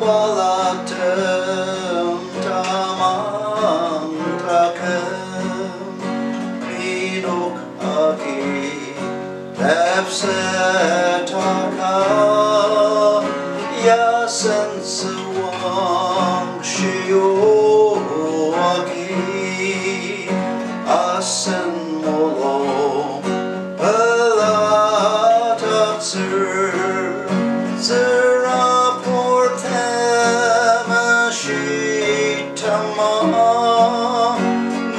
balatım tamam takım Rinok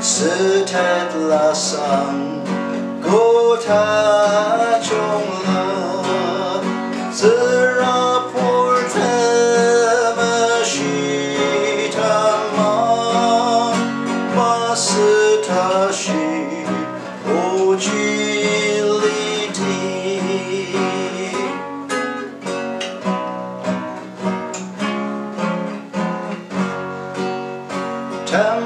是铁拉绳，固塔中梁，是拉普特不许他忙，马斯特西不拘。time